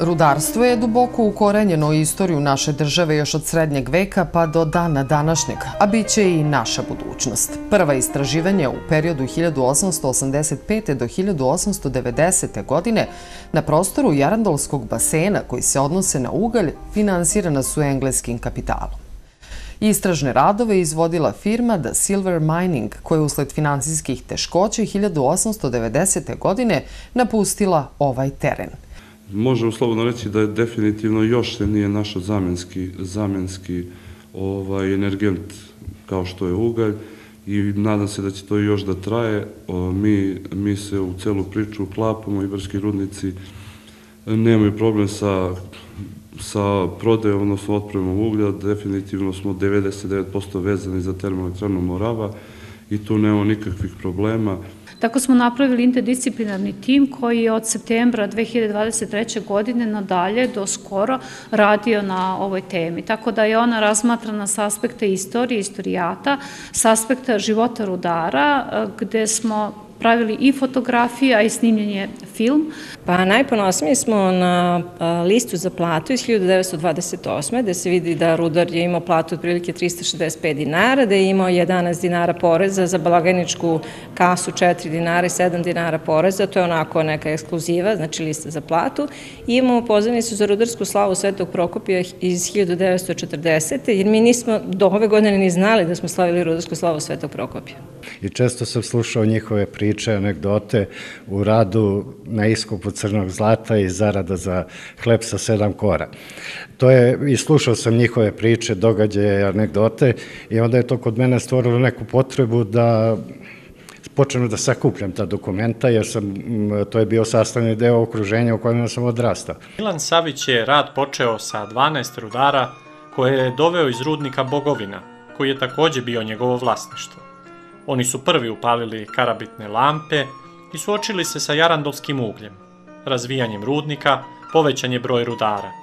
Rudarstvo je duboko ukorenjeno u istoriju naše države još od srednjeg veka pa do dana današnjeg, a bit će i naša budućnost. Prva istraživanja u periodu 1885. do 1890. godine na prostoru Jarandolskog basena koji se odnose na ugalj finansirana su engleskim kapitalom. Istražne radove izvodila firma The Silver Mining, koja usled finansijskih teškoća 1890. godine napustila ovaj teren – možemo slobodno reći da je definitivno još se nije našo zamenski, zamenski ovaj, energent kao što je ugalj i nadam se da će to još da traje. Mi, mi se u celu priču uklapamo i vrški rudnici nemaju problem sa, sa prodajom, odnosno otpremom uglja. Definitivno smo 99% vezani za termoelektranu Morava i tu nemamo nikakvih problema. Tako smo napravili interdisciplinarni tim koji je od septembra 2023. godine nadalje do skoro radio na ovoj temi. Tako da je ona razmatrana s aspekta istorije, istorijata, s aspekta života rudara, gde smo pravili i fotografije, a i snimljenje film. Pa najponosniji smo na listu za platu iz 1928. gde se vidi da Rudar je imao platu otprilike 365 dinara, da je imao 11 dinara poreza za blagajničku kasu 4 dinara i 7 dinara poreza, to je onako neka ekskluziva, znači lista za platu. I imamo pozivnicu za rudarsku slavu Svetog Prokopija iz 1940. jer mi nismo do ove godine ni znali da smo slavili rudarsku slavu Svetog Prokopija. I često sam slušao njihove priče priče, anegdote u radu na iskopu crnog zlata i zarada za hleb sa sedam kora. To je, i slušao sam njihove priče, događaje, anegdote i onda je to kod mene stvorilo neku potrebu da počnem da sakupljam ta dokumenta, jer sam, to je bio sastavni deo okruženja u kojem sam odrastao. Milan Savić je rad počeo sa 12 rudara koje je doveo iz rudnika Bogovina, koji je takođe bio njegovo vlasništvo. Oni su prvi upalili karabitne lampe i suočili se sa jarandolskim ugljem, razvijanjem rudnika, povećanje broj rudara.